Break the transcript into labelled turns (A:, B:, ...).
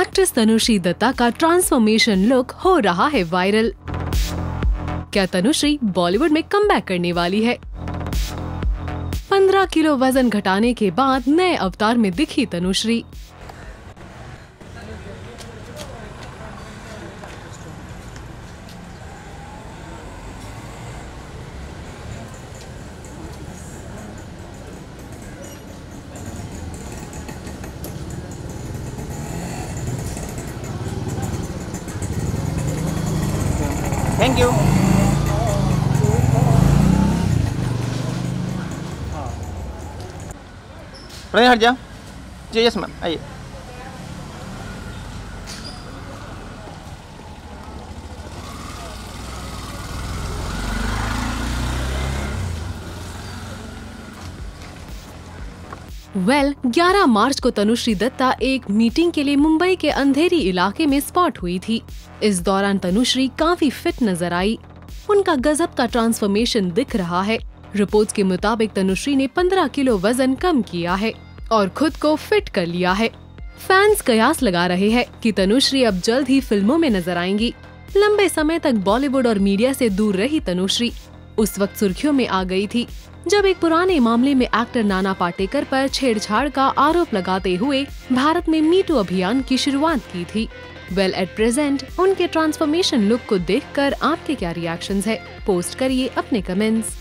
A: Actress Tanushree Dutta का transformation look हो रहा है वायरल। क्या तनुश्री बॉलीवुड में कम करने वाली है? 15 किलो वज़न घटाने के बाद नए अवतार में दिखी तनुश्री।
B: थैंक यू प्रवीण हट जा जी यस मैम आइए
A: वेल well, 11 मार्च को तनुश्री दत्ता एक मीटिंग के लिए मुंबई के अंधेरी इलाके में स्पॉट हुई थी। इस दौरान तनुश्री काफ़ी फिट नज़र आई। उनका गजब का ट्रांसफॉर्मेशन दिख रहा है। रिपोर्ट्स के मुताबिक तनुश्री ने 15 किलो वज़न कम किया है और खुद को फिट कर लिया है। फैंस कयास लगा रहे हैं कि तनुश्री अब जल्द ही फ़िल्मों में नज़र आएँगी। लंबे समय तक बॉलीवुड और मीडिया से दूर रही तनुश्री। उस वक्त सुर्खियों में आ गई थी, जब एक पुराने मामले में एक्टर नाना पाटेकर पर छेड़छाड़ का आरोप लगाते हुए भारत में मीटू अभियान की शुरुआत की थी। वेल एट प्रेजेंट उनके ट्रांसफॉर्मेशन लुक को देखकर आपके क्या रिएक्शंस है? पोस्ट करिए अपने कमेंट्स